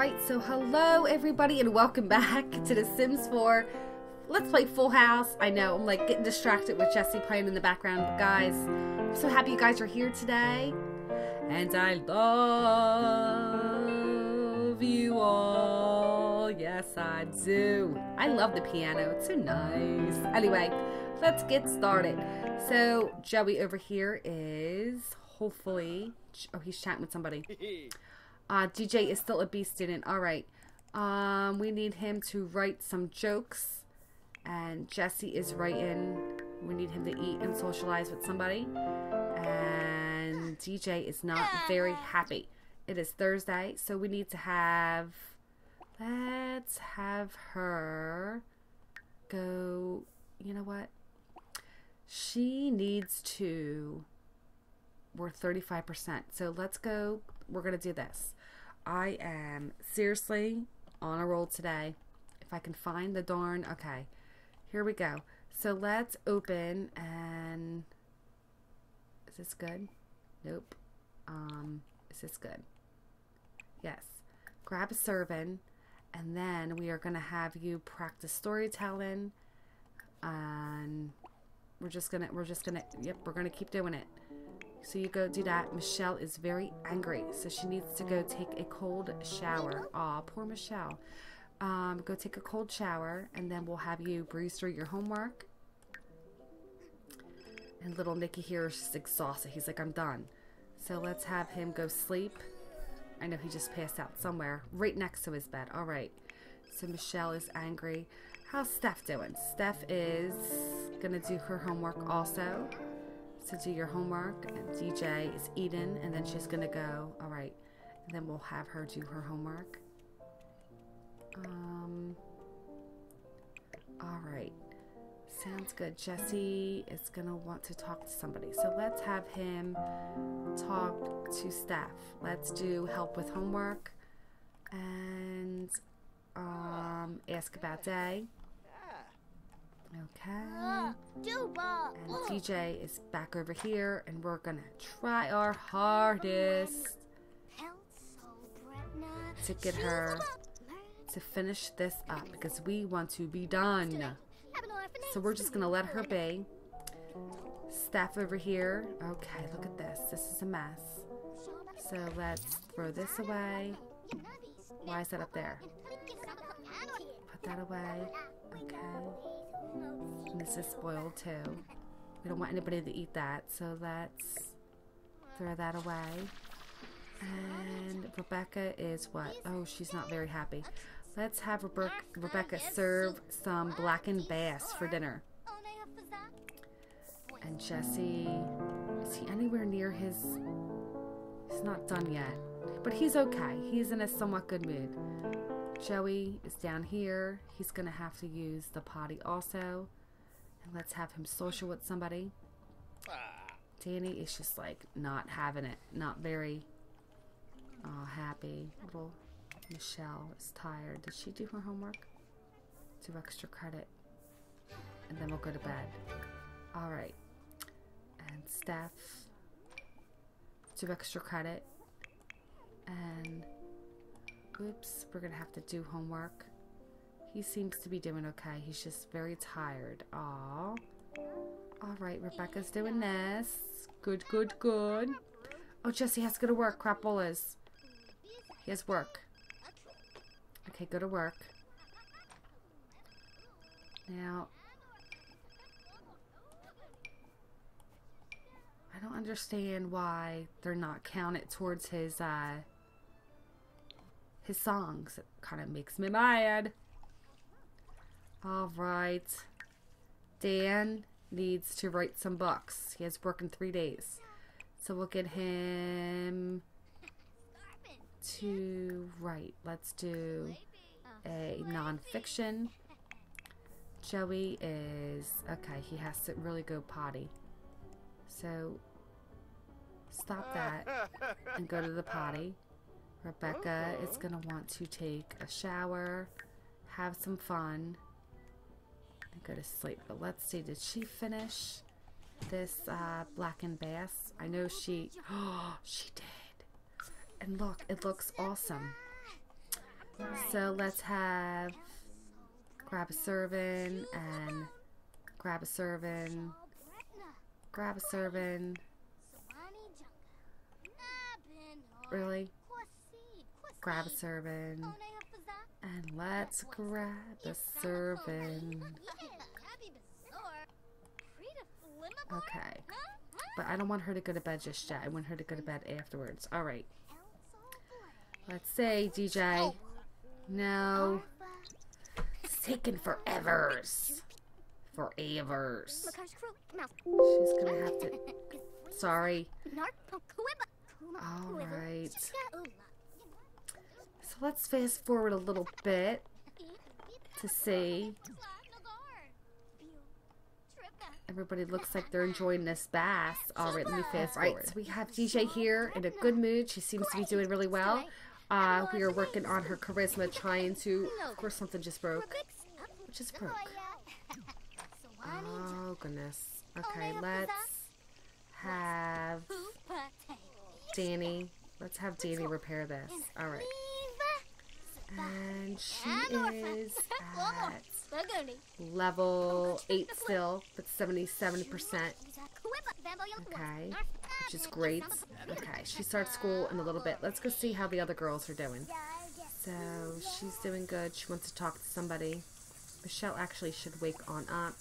right, so hello everybody and welcome back to The Sims 4. Let's play Full House. I know, I'm like getting distracted with Jesse playing in the background, but guys, I'm so happy you guys are here today. And I love you all. Yes, I do. I love the piano. It's so nice. Anyway, let's get started. So, Joey over here is hopefully. Oh, he's chatting with somebody. Uh, DJ is still a B student. All right. Um, we need him to write some jokes. And Jesse is writing. We need him to eat and socialize with somebody. And DJ is not very happy. It is Thursday, so we need to have. Let's have her go. You know what? She needs to. We're 35%. So let's go. We're going to do this. I am seriously on a roll today. If I can find the darn. Okay. Here we go. So let's open and. Is this good? Nope. Um, is this good? Yes. Grab a serving, and then we are going to have you practice storytelling. And we're just gonna, we're just gonna, yep, we're gonna keep doing it. So you go do that. Michelle is very angry, so she needs to go take a cold shower. Aw, poor Michelle. Um, go take a cold shower, and then we'll have you breeze through your homework. And little Nicky here is just exhausted. He's like, I'm done. So let's have him go sleep. I know he just passed out somewhere, right next to his bed. All right. So Michelle is angry. How's Steph doing? Steph is gonna do her homework also. So do your homework. And DJ is eating, and then she's gonna go. All right. And then we'll have her do her homework. Um. All right. Sounds good. Jesse is gonna want to talk to somebody. So let's have him talk to Steph. Let's do help with homework and um, ask about day. Okay. And DJ is back over here, and we're gonna try our hardest to get her to finish this up because we want to be done. So we're just gonna let her be. Steph over here. Okay, look at this. This is a mess. So let's throw this away. Why is that up there? Put that away. Okay. This is spoiled too. We don't want anybody to eat that, so let's throw that away. And Rebecca is what? Oh, she's not very happy. Let's have Rebe Rebecca serve some blackened bass for dinner. And Jesse, is he anywhere near his... He's not done yet. But he's okay. He's in a somewhat good mood. Joey is down here. He's going to have to use the potty also. And let's have him social with somebody. Danny is just like not having it. Not very uh, happy. Little Michelle is tired. Did she do her homework? Do extra credit. And then we'll go to bed. Alright. And Steph. Do extra credit. And oops, we're gonna have to do homework. He seems to be doing okay. He's just very tired. Aw. Alright, Rebecca's doing this. Good, good, good. Oh, Jesse has to go to work. Crapolas. He has work. Okay, go to work. Now, I don't understand why they're not counted towards his, uh, his songs. It kind of makes me mad. Alright. Dan needs to write some books. He has work in three days. So we'll get him to write. Let's do a nonfiction. Joey is okay. He has to really go potty. So stop that and go to the potty. Rebecca is gonna want to take a shower, have some fun, go to sleep. But let's see. Did she finish this uh, blackened bass? I know she. Oh, she did. And look, it looks awesome. So let's have grab a serving and grab a serving, grab a serving. Really? Grab a serving. And let's grab a serving. Okay. But I don't want her to go to bed just yet. I want her to go to bed afterwards. Alright. Let's say, DJ. No. It's taking forevers. Forevers. She's gonna have to. Sorry. Alright. So let's fast forward a little bit to see. Everybody looks like they're enjoying this bath. Alright, let me fast forward. Right, so we have DJ here in a good mood. She seems to be doing really well. Uh, we are working on her charisma, trying to. Of course, something just broke. What just broke? Oh, goodness. Okay, let's have Danny. Let's have Danny repair this. Alright. And she is at level 8 still, but 77%. Okay, which is great. Okay, she starts school in a little bit. Let's go see how the other girls are doing. So, she's doing good. She wants to talk to somebody. Michelle actually should wake on up.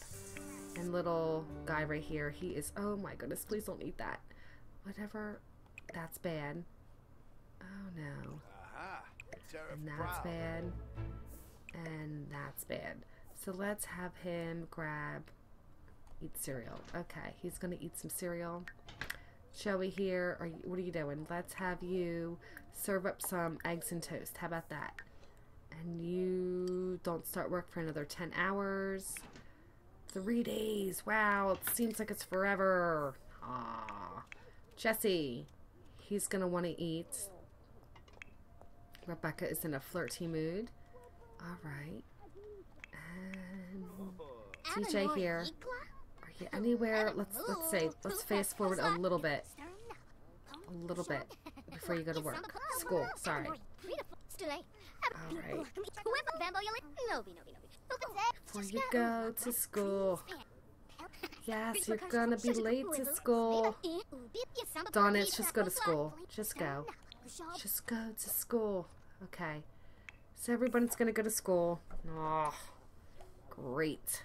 And little guy right here, he is, oh my goodness, please don't eat that. Whatever, that's bad. Oh no. And that's bad. And that's bad. So let's have him grab, eat cereal. Okay, he's gonna eat some cereal. Joey here, are you, what are you doing? Let's have you serve up some eggs and toast. How about that? And you don't start work for another 10 hours. Three days. Wow, it seems like it's forever. Ah, Jesse, he's gonna want to eat. Rebecca is in a flirty mood. All right. DJ here. Are you anywhere? Let's let's say let's fast forward a little bit. A little bit before you go to work. School. Sorry. All right. Before you go to school. Yes, you're gonna be late to school. Darn it, just go to school. Just go. Just go to school. Okay. So everyone's gonna go to school. Oh, great.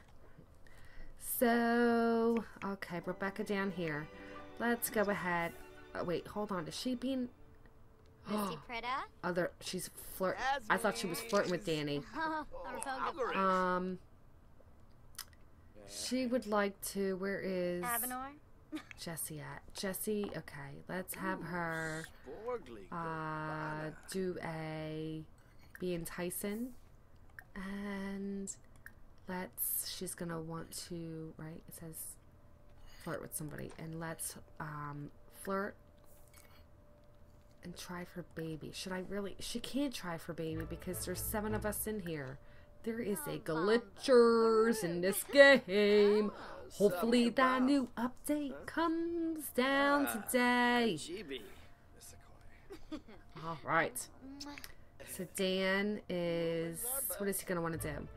So, okay, Rebecca down here. Let's go ahead. Oh, wait, hold on. Is she being... Oh, other, she's flirt. I thought she was flirting with Danny. Um, she would like to. Where is Jesse at? Jesse. Okay, let's have her uh, do a be enticing, and let's. She's gonna want to. Right. It says flirt with somebody, and let's um, flirt and try for baby. Should I really? She can't try for baby because there's seven of us in here. There is a glitchers in this game. Hopefully that new update comes down today. All right. So Dan is what is he gonna want to do?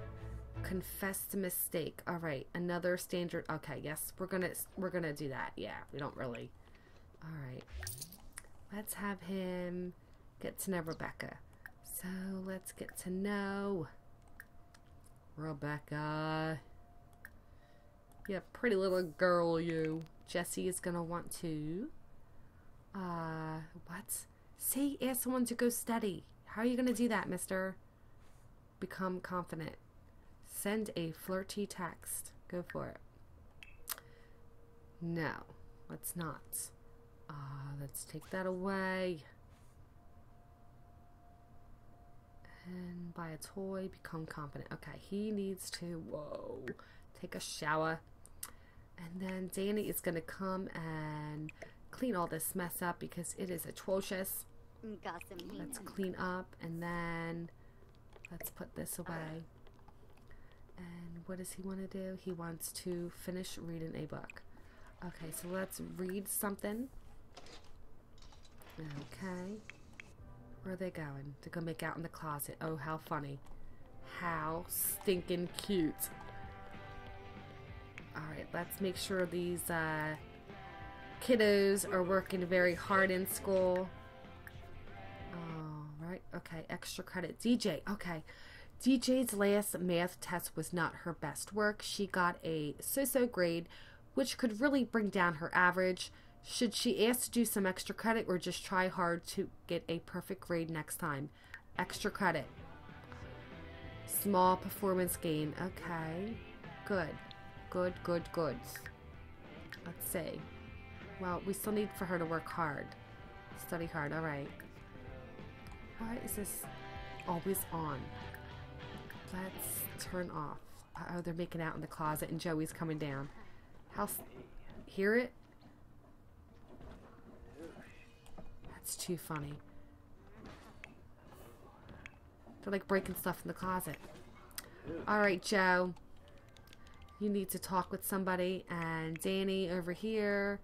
Confess mistake. All right, another standard. Okay, yes, we're gonna we're gonna do that. Yeah, we don't really. All right. Let's have him get to know Rebecca. So let's get to know Rebecca. Yeah, pretty little girl, you. Jesse is gonna want to. Uh, what? Say, ask someone to go study. How are you gonna do that, mister? Become confident. Send a flirty text. Go for it. No, let's not. Uh, let's take that away. And buy a toy, become confident. Okay, he needs to, whoa, take a shower. And then Danny is going to come and clean all this mess up because it is atrocious. Let's clean up and then let's put this away. And what does he want to do? He wants to finish reading a book. Okay, so let's read something. Okay. Where are they going? To go make out in the closet. Oh, how funny. How stinking cute. Alright, let's make sure these uh, kiddos are working very hard in school. Alright, okay, extra credit. DJ, okay. DJ's last math test was not her best work. She got a so so grade, which could really bring down her average. Should she ask to do some extra credit or just try hard to get a perfect grade next time? Extra credit. Small performance gain. Okay. Good. Good, good, good. Let's see. Well, we still need for her to work hard. Study hard. All right. Why is this always on? Let's turn off. Oh, they're making out in the closet and Joey's coming down. How... Hear it? That's too funny. They're like breaking stuff in the closet. Alright, Joe. You need to talk with somebody. And Danny over here.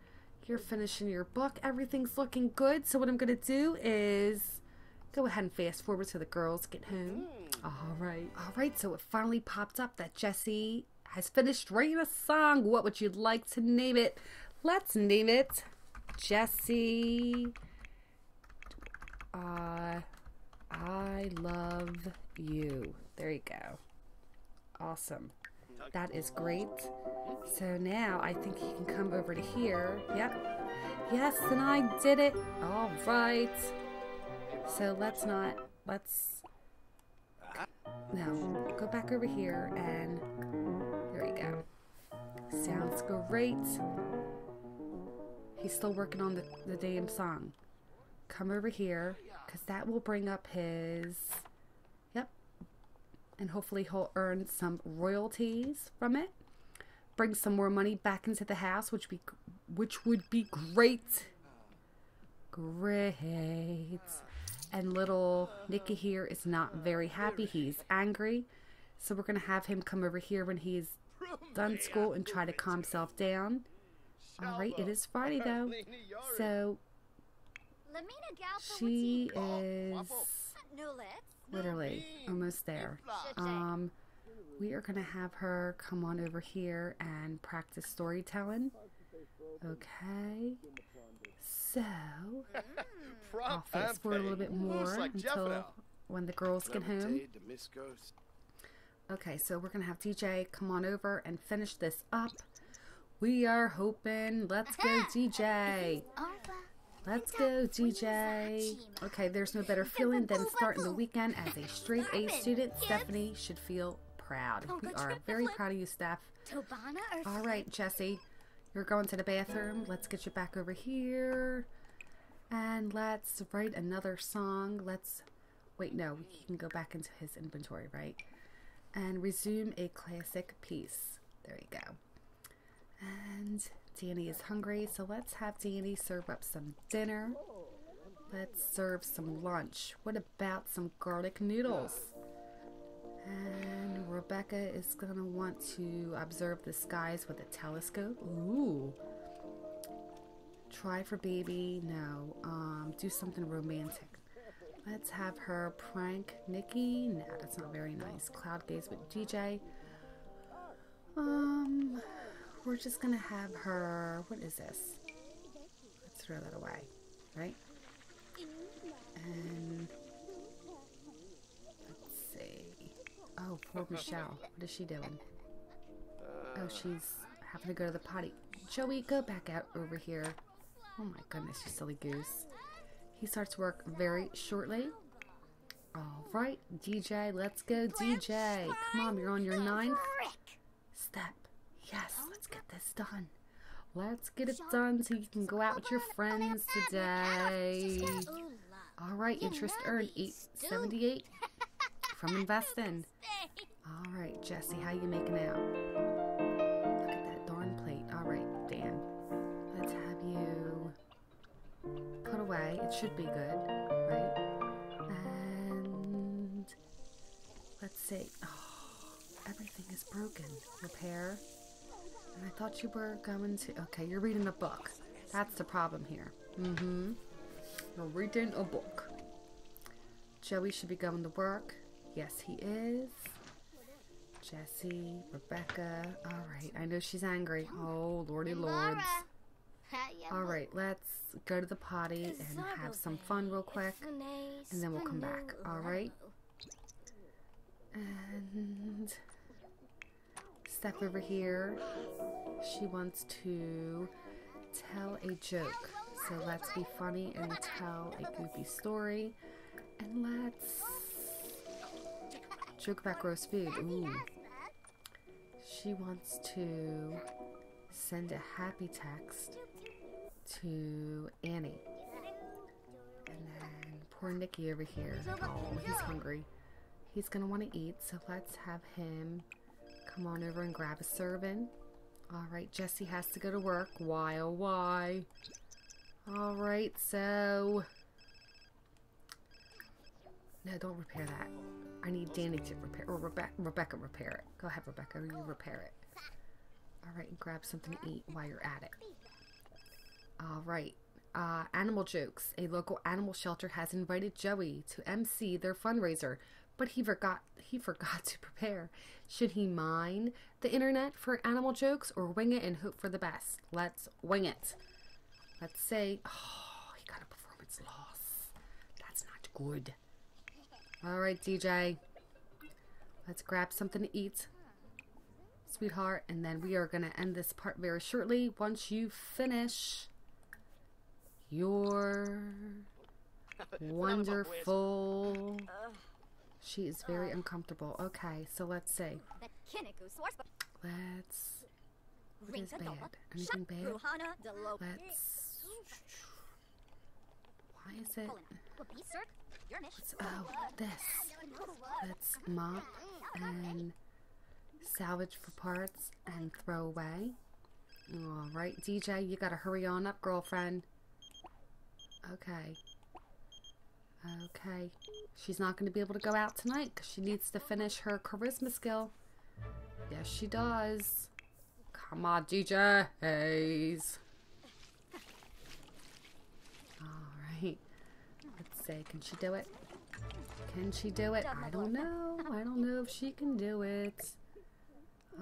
You're finishing your book. Everything's looking good. So what I'm going to do is go ahead and fast forward to the girls get home. Alright. Alright, so it finally popped up that Jesse has finished writing a song. What would you like to name it? Let's name it Jesse uh, I love you. There you go. Awesome. That is great. So now I think he can come over to here. Yep. Yes, and I did it. All right. So let's not, let's, no, go back over here and there you go. Sounds great. He's still working on the, the damn song. Come over here because that will bring up his yep. And hopefully he'll earn some royalties from it. Bring some more money back into the house which be which would be great. Great and little Nicky here is not very happy. He's angry. So we're gonna have him come over here when he's done school and try to calm himself down. All right it is Friday though. So she is literally almost there. Um, we are going to have her come on over here and practice storytelling. Okay. So, I'll fast a little bit more until when the girls get home. Okay, so we're going to have DJ come on over and finish this up. We are hoping. Let's go, DJ. Let's go, DJ. Okay, there's no better feeling than starting the weekend as a straight A student. Stephanie should feel proud. We are very proud of you, Steph. All right, Jesse, you're going to the bathroom. Let's get you back over here. And let's write another song. Let's, wait, no, he can go back into his inventory, right? And resume a classic piece. There you go. And Danny is hungry, so let's have Danny serve up some dinner. Let's serve some lunch. What about some garlic noodles? And Rebecca is going to want to observe the skies with a telescope. Ooh. Try for baby. No. Um, do something romantic. Let's have her prank Nicky. No, that's not very nice. Cloud gaze with DJ. Um, we're just gonna have her. What is this? Let's throw that away, right? And let's see. Oh, poor Michelle. What is she doing? Oh, she's having to go to the potty. Joey, go back out over here. Oh my goodness, you silly goose. He starts work very shortly. All right, DJ, let's go, DJ. Come on, you're on your ninth step. Yes, let's get this done. Let's get it done so you can go out with your friends today. All right, interest earned 878 from investing. All right, Jesse, how you making out? Away. It should be good, right? And let's see. Oh, everything is broken. Repair. And I thought you were going to. Okay, you're reading a book. That's the problem here. Mm hmm. You're reading a book. Joey should be going to work. Yes, he is. Jesse, Rebecca. All right, I know she's angry. Oh, lordy lords. All right, let's go to the potty and have some fun real quick, and then we'll come back. All right. And Steph over here. She wants to tell a joke. So let's be funny and tell a goofy story. And let's joke about gross food. Ooh. She wants to send a happy text to Annie. And then poor Nicky over here. Oh, he's hungry. He's gonna want to eat, so let's have him come on over and grab a serving. Alright, Jesse has to go to work. Why, oh, why? Alright, so. No, don't repair that. I need Danny to repair, or Rebe Rebecca repair it. Go ahead, Rebecca, you repair it. Alright, and grab something to eat while you're at it. Alright, uh, animal jokes. A local animal shelter has invited Joey to MC their fundraiser, but he forgot he forgot to prepare. Should he mine the internet for animal jokes or wing it and hope for the best? Let's wing it. Let's say, oh, he got a performance loss. That's not good. All right, DJ. Let's grab something to eat, sweetheart, and then we are going to end this part very shortly once you finish your wonderful she is very uncomfortable. Okay, so let's see. Let's. What is bad? Anything bad? Let's. Why is it? Let's, oh, this. Let's mop and salvage for parts and throw away. Alright, DJ, you gotta hurry on up, girlfriend. Okay. Okay. She's not going to be able to go out tonight because she needs to finish her charisma skill. Yes, she does. Come on, DJ Hayes. Alright. Let's see. Can she do it? Can she do it? I don't know. I don't know if she can do it.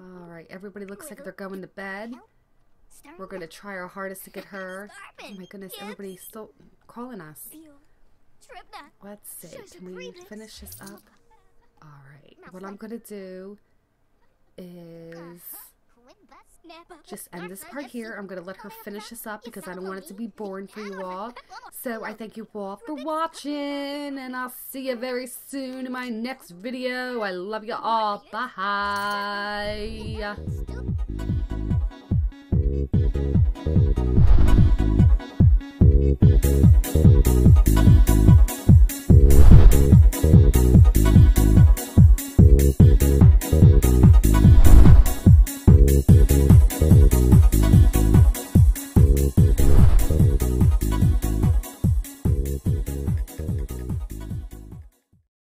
Alright. Everybody looks like they're going to bed. We're going to try our hardest to get her. Oh my goodness. Everybody's still calling us. Let's see. Can we finish this up? Alright. What I'm going to do is just end this part here. I'm going to let her finish this up because I don't want it to be boring for you all. So I thank you all for watching and I'll see you very soon in my next video. I love you all. Bye. Thank you.